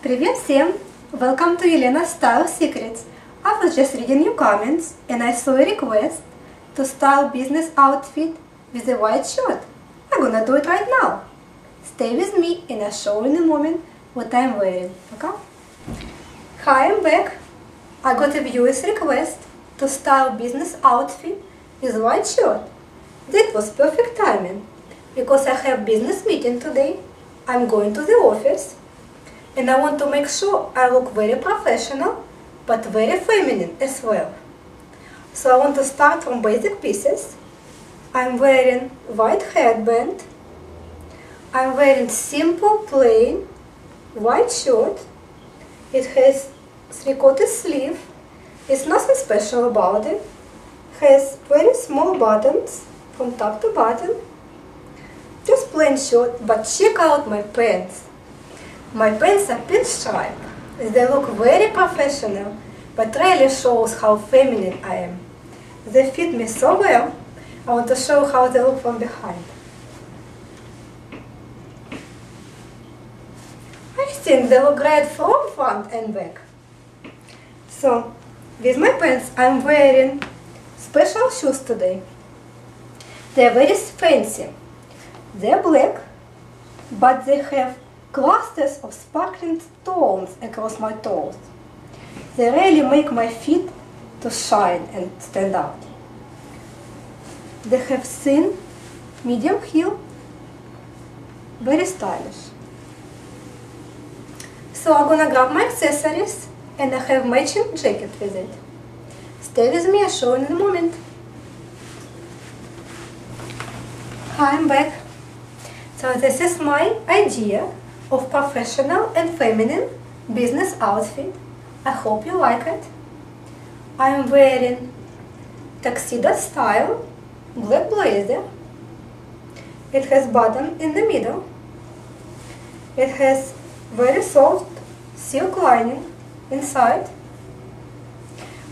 Привет всем! Welcome to Yelena Style Secrets. I was just reading your comments and I saw a request to style business outfit with a white shirt. I'm gonna do it right now. Stay with me and I'll show you in a moment what I'm wearing, okay? Hi, I'm back. I got a viewer's request to style business outfit with white shirt. That was perfect timing because I have business meeting today. I'm going to the office and I want to make sure I look very professional but very feminine as well. So I want to start from basic pieces. I'm wearing white headband. I'm wearing simple plain white shirt. It has three-quarter sleeve. It's nothing special about it. Has very small buttons from top to bottom. Just plain shirt, but check out my pants. My pants are pinstripe. They look very professional, but really shows how feminine I am. They fit me so well, I want to show how they look from behind. I think they look great from front and back. So, with my pants, I'm wearing special shoes today. They're very fancy. They're black, but they have clusters of sparkling stones across my toes. They really make my feet to shine and stand out. They have thin, medium heel, very stylish. So I'm gonna grab my accessories and I have matching jacket with it. Stay with me, I'll show in a moment. Hi, I'm back. So this is my idea of professional and feminine business outfit. I hope you like it. I am wearing tuxedo style black blazer. It has button in the middle. It has very soft silk lining inside.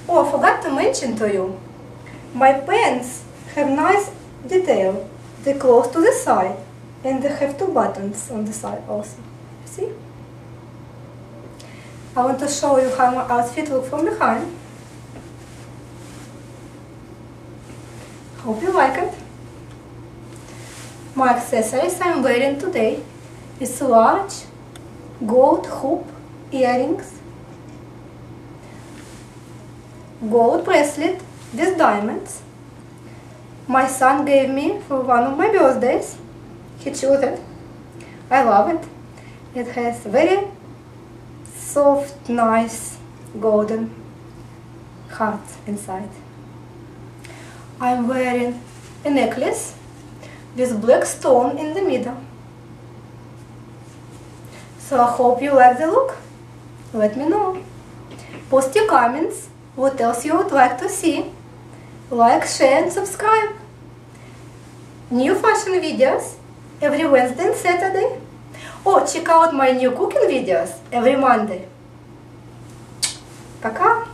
Oh, I forgot to mention to you, my pants have nice detail. They close to the side and they have two buttons on the side also. See? I want to show you how my outfit looks from behind. Hope you like it. My accessories I'm wearing today is large gold hoop earrings, gold bracelet with diamonds. My son gave me for one of my birthdays. He it. I love it. It has very soft, nice golden heart inside. I'm wearing a necklace with black stone in the middle. So I hope you like the look. Let me know. Post your comments, what else you would like to see. Like, share and subscribe. New fashion videos every Wednesday and Saturday. Oh, check out my new cooking videos every Monday. Пока!